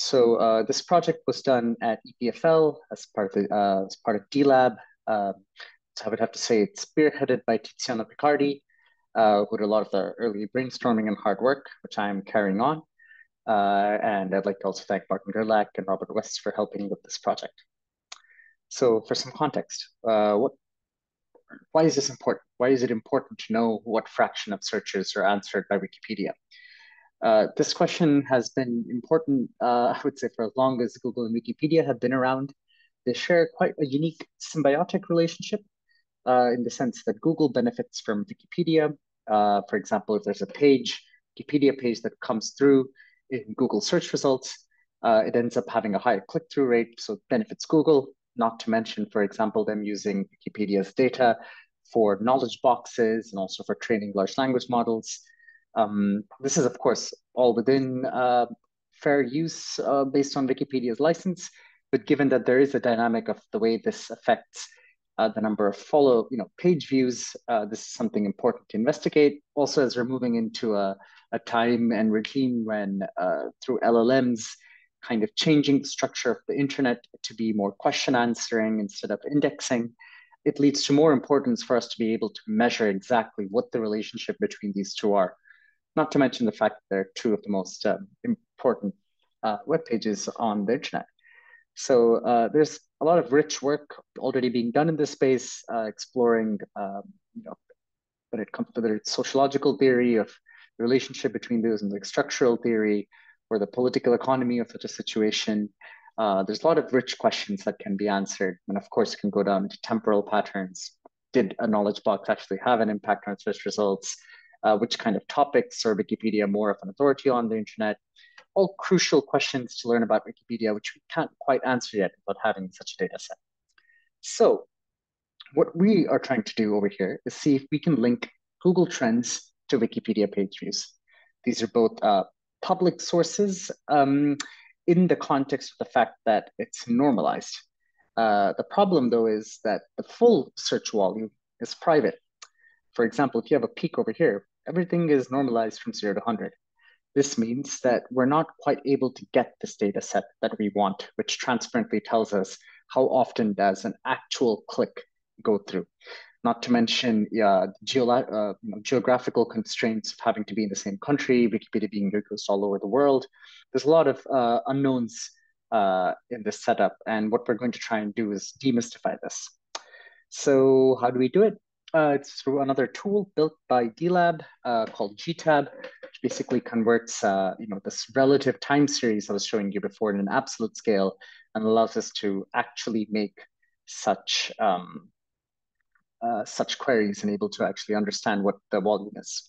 So uh, this project was done at EPFL as part of the, uh, as part of DLab. Uh, so I would have to say it's spearheaded by Tiziano Piccardi, uh, who did a lot of the early brainstorming and hard work, which I am carrying on. Uh, and I'd like to also thank Martin Gerlach and Robert West for helping with this project. So for some context, uh, what, why is this important? Why is it important to know what fraction of searches are answered by Wikipedia? Uh, this question has been important, uh, I would say, for as long as Google and Wikipedia have been around. They share quite a unique symbiotic relationship uh, in the sense that Google benefits from Wikipedia. Uh, for example, if there's a page, Wikipedia page that comes through in Google search results, uh, it ends up having a higher click-through rate, so it benefits Google, not to mention, for example, them using Wikipedia's data for knowledge boxes and also for training large language models. Um, this is, of course, all within uh, fair use uh, based on Wikipedia's license, but given that there is a dynamic of the way this affects uh, the number of follow, you know, page views, uh, this is something important to investigate. Also, as we're moving into a, a time and regime when uh, through LLMs, kind of changing the structure of the internet to be more question answering instead of indexing, it leads to more importance for us to be able to measure exactly what the relationship between these two are. Not to mention the fact that they're two of the most um, important uh, web pages on the internet. So uh, there's a lot of rich work already being done in this space, uh, exploring, um, you know, when it comes to the sociological theory of the relationship between those and like structural theory or the political economy of such a situation. Uh, there's a lot of rich questions that can be answered. And of course, it can go down to temporal patterns. Did a knowledge box actually have an impact on its search results? Uh, which kind of topics are Wikipedia more of an authority on the internet? all crucial questions to learn about Wikipedia, which we can't quite answer yet without having such a data set. So what we are trying to do over here is see if we can link Google Trends to Wikipedia page views. These are both uh, public sources um, in the context of the fact that it's normalized. Uh, the problem though is that the full search volume is private. For example, if you have a peak over here, everything is normalized from zero to 100. This means that we're not quite able to get this data set that we want, which transparently tells us how often does an actual click go through. Not to mention uh, you know, geographical constraints of having to be in the same country, Wikipedia being used all over the world. There's a lot of uh, unknowns uh, in this setup. And what we're going to try and do is demystify this. So how do we do it? Uh, it's through another tool built by DLab uh, called GTab, which basically converts uh, you know this relative time series I was showing you before in an absolute scale and allows us to actually make such um, uh, such queries and able to actually understand what the volume is.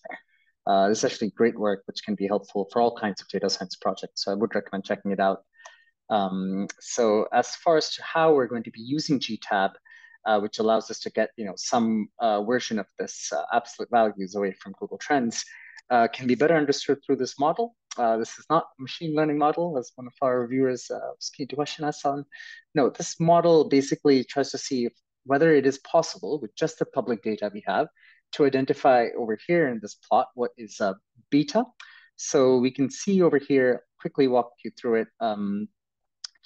Uh, this is actually great work, which can be helpful for all kinds of data science projects. So I would recommend checking it out. Um, so as far as to how we're going to be using GTab, uh, which allows us to get you know some uh, version of this uh, absolute values away from Google Trends, uh, can be better understood through this model. Uh, this is not a machine learning model, as one of our reviewers uh, was keen to question us on. No, this model basically tries to see whether it is possible with just the public data we have to identify over here in this plot what is beta. So we can see over here, quickly walk you through it. Um,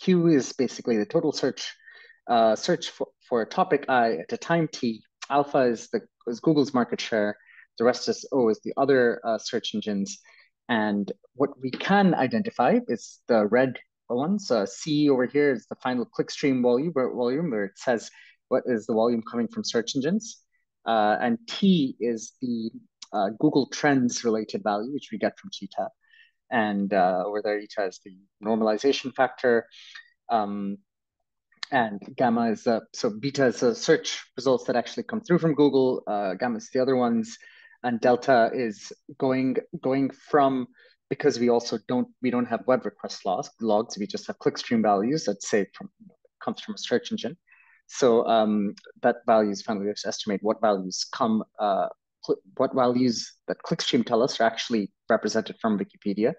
Q is basically the total search uh, search for, for a topic I at a time t. Alpha is the is Google's market share. The rest is O is the other uh, search engines. And what we can identify is the red ones. Uh, C over here is the final clickstream volume, volume where it says what is the volume coming from search engines. Uh, and T is the uh, Google Trends related value, which we get from GTab. And uh, over there, eta is the normalization factor. Um, and gamma is uh, so beta is the search results that actually come through from Google. Uh, gamma is the other ones, and delta is going going from because we also don't we don't have web request logs logs we just have clickstream values that say from comes from a search engine. So um, that values finally to estimate what values come uh, what values that clickstream tell us are actually represented from Wikipedia.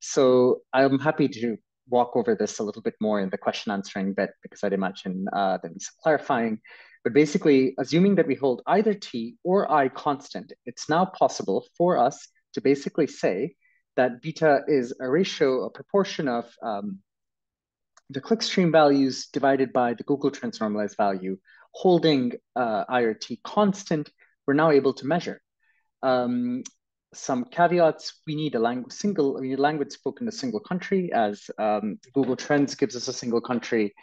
So I'm happy to walk over this a little bit more in the question answering bit because I'd imagine uh, there some clarifying. But basically, assuming that we hold either t or i constant, it's now possible for us to basically say that beta is a ratio, a proportion of um, the clickstream values divided by the Google Trends normalized value, holding uh, IRT constant, we're now able to measure. Um, some caveats, we need a language single, we need language spoken in a single country as um, Google Trends gives us a single country,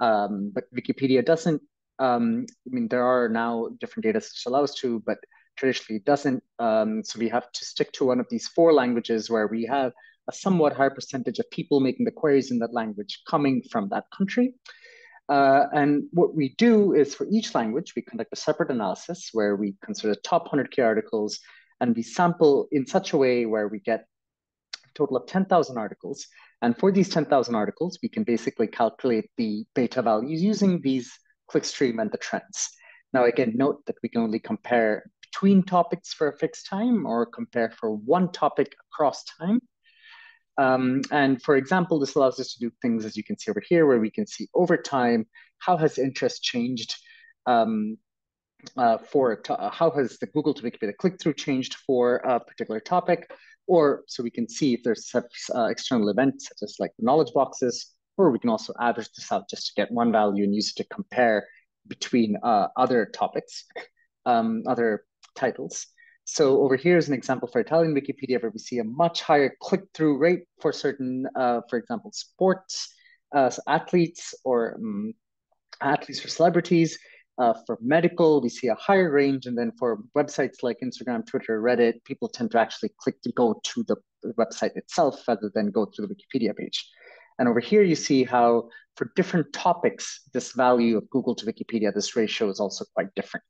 um, but Wikipedia doesn't. Um, I mean, there are now different data sets allow us to, but traditionally it doesn't. Um, so we have to stick to one of these four languages where we have a somewhat higher percentage of people making the queries in that language coming from that country. Uh, and what we do is for each language, we conduct a separate analysis where we consider the top 100 key articles and we sample in such a way where we get a total of 10,000 articles. And for these 10,000 articles, we can basically calculate the beta values using these clickstream and the trends. Now, again, note that we can only compare between topics for a fixed time or compare for one topic across time. Um, and for example, this allows us to do things as you can see over here, where we can see over time, how has interest changed um, uh, for, uh, how has the Google to Wikipedia click-through changed for a particular topic, or so we can see if there's uh, external events such as like knowledge boxes, or we can also average this out just to get one value and use it to compare between uh, other topics, um, other titles. So over here is an example for Italian Wikipedia where we see a much higher click-through rate for certain, uh, for example, sports, uh, athletes or um, athletes for celebrities. Uh, for medical, we see a higher range. And then for websites like Instagram, Twitter, Reddit, people tend to actually click to go to the website itself rather than go to the Wikipedia page. And over here, you see how for different topics, this value of Google to Wikipedia, this ratio is also quite different.